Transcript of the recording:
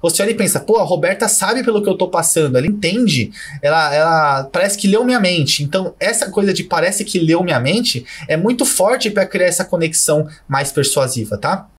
você olha e pensa, pô, a Roberta sabe pelo que eu tô passando, ela entende, ela, ela parece que leu minha mente. Então, essa coisa de parece que leu minha mente é muito forte para criar essa conexão mais persuasiva, tá?